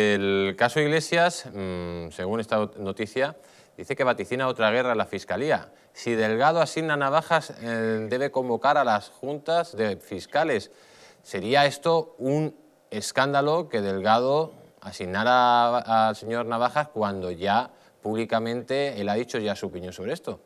El caso Iglesias, mm, según esta noticia, dice que vaticina otra guerra en la Fiscalía. Si Delgado asigna navajas, debe convocar a las juntas de fiscales. ¿Sería esto un escándalo que Delgado asignara al señor Navajas cuando ya públicamente él ha dicho ya su opinión sobre esto?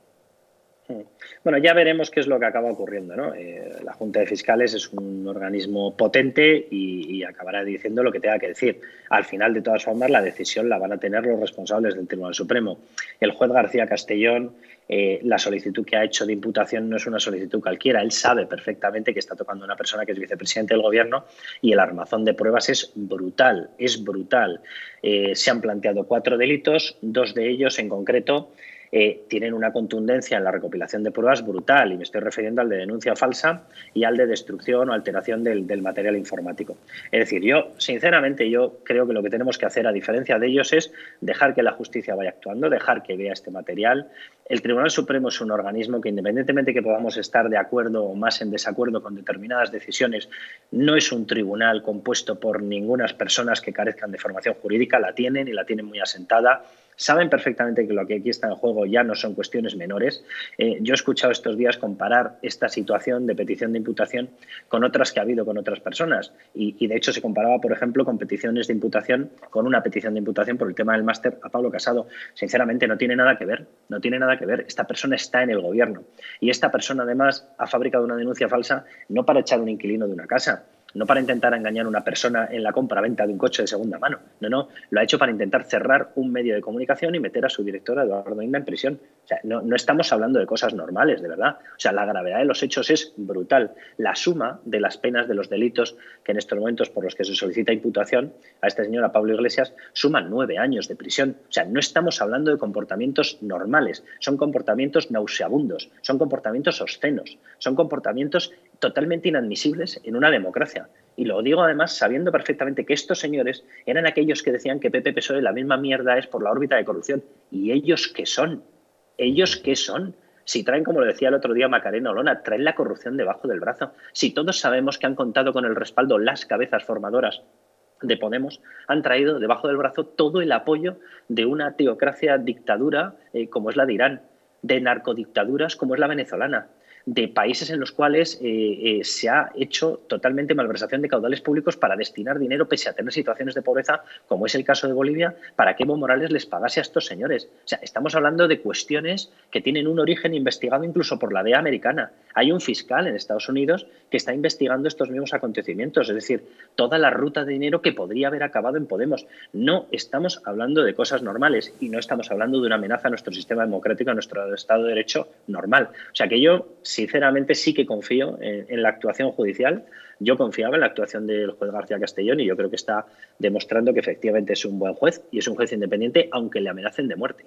Bueno, ya veremos qué es lo que acaba ocurriendo. ¿no? Eh, la Junta de Fiscales es un organismo potente y, acabará diciendo lo que tenga que decir. Al final, de todas formas, la decisión la van a tener los responsables del Tribunal Supremo. El juez García Castellón, eh, la solicitud que ha hecho de imputación no es una solicitud cualquiera. Él sabe perfectamente que está tocando una persona que es vicepresidente del Gobierno y el armazón de pruebas es brutal, es brutal. Eh, se han planteado cuatro delitos, dos de ellos en concreto eh, tienen una contundencia en la recopilación de pruebas brutal, y me estoy refiriendo al de denuncia falsa y al de destrucción o alteración del, material informático. Es decir, yo, sinceramente, yo creo que lo que tenemos que hacer, a diferencia de ellos, es dejar que la justicia vaya actuando, dejar que vea este material. El Tribunal Supremo es un organismo que, independientemente de que podamos estar de acuerdo o más en desacuerdo con determinadas decisiones, no es un tribunal compuesto por ninguna personas que carezcan de formación jurídica, la tienen y la tienen muy asentada saben perfectamente que lo que aquí está en juego ya no son cuestiones menores. Eh, yo he escuchado estos días comparar esta situación de petición de imputación con otras que ha habido con otras personas y, de hecho se comparaba, por ejemplo, con peticiones de imputación con una petición de imputación por el tema del máster a Pablo Casado. Sinceramente no tiene nada que ver, no tiene nada que ver. Esta persona está en el gobierno y esta persona además ha fabricado una denuncia falsa no para echar un inquilino de una casa, no para intentar engañar a una persona en la compra-venta de un coche de segunda mano. No, no, lo ha hecho para intentar cerrar un medio de comunicación y meter a su directora, Eduardo Inda, en prisión. O sea, no, no, estamos hablando de cosas normales, de verdad. O sea, la gravedad de los hechos es brutal. La suma de las penas de los delitos que en estos momentos por los que se solicita imputación a esta señora Pablo Iglesias suman nueve años de prisión. O sea, no estamos hablando de comportamientos normales, son comportamientos nauseabundos, son comportamientos obscenos, son comportamientos totalmente inadmisibles en una democracia. Y lo digo además sabiendo perfectamente que estos señores eran aquellos que decían que Pepe PSOE la misma mierda es por la órbita de corrupción. ¿Y ellos qué son? ¿Ellos qué son? Si traen, como lo decía el otro día Macarena Olona, traen la corrupción debajo del brazo. Si todos sabemos que han contado con el respaldo las cabezas formadoras de Podemos, han traído debajo del brazo todo el apoyo de una teocracia dictadura eh, como es la de Irán, de narcodictaduras como es la venezolana, de países en los cuales eh, eh, se ha hecho totalmente malversación de caudales públicos para destinar dinero, pese a tener situaciones de pobreza, como es el caso de Bolivia, para que Evo Morales les pagase a estos señores. O sea, estamos hablando de cuestiones que tienen un origen investigado incluso por la DEA americana. Hay un fiscal en Estados Unidos que está investigando estos mismos acontecimientos, es decir, toda la ruta de dinero que podría haber acabado en Podemos. No estamos hablando de cosas normales y no estamos hablando de una amenaza a nuestro sistema democrático, a nuestro Estado de Derecho normal. O sea que yo sinceramente sí que confío en, la actuación judicial. Yo confiaba en la actuación del juez García Castellón y yo creo que está demostrando que efectivamente es un buen juez y es un juez independiente, aunque le amenacen de muerte.